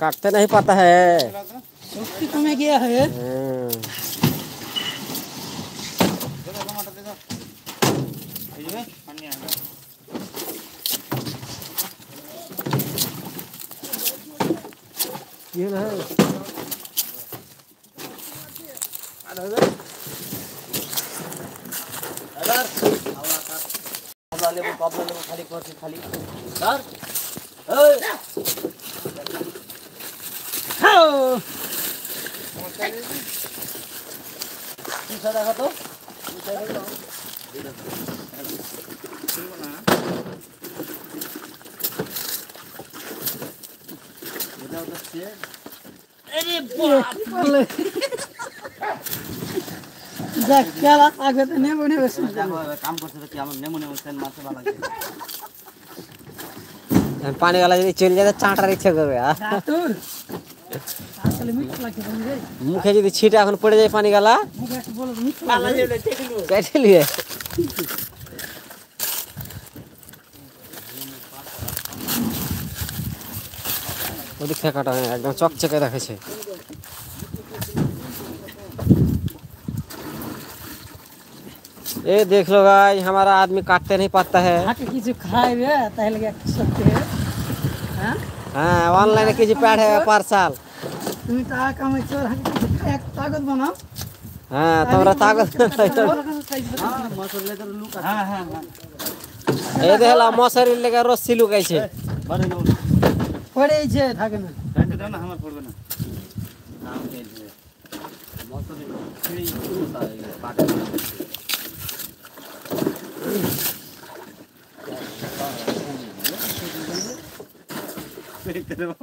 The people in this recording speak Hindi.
काटते नहीं पाता है। शक्ति कमे गया है? हम्म, ये ना है। खाली দেখো তো দেখ খেলা আগে তো নেমো নেমে কাম করছে তো কি আমার নেমো নেমো সেন পানিওয়ালা যদি চলে যায় চাঁটার ইচ্ছা করবে মুখে যদি ছিটা এখন পড়ে যায় পানি গালা কেটে নিয়ে ওদিক থেকে কাটা হ্যাঁ একদম চকচকে দেখেছে ये देख लो गाइस हमारा आदमी काटते नहीं पाता है खाए सकते हैं হ্যাঁ অনলাইনে কিছু পাঠাবে পার্সাল তুমি টাকা কামাইছো এক তাগত বনাও। হ্যাঁ তোমরা তাগত এই দেখলা মশারির লেগে রশ্মি লুকাইছে। পড়েছে থাকে না। আমার পড়বে না? పెడతారు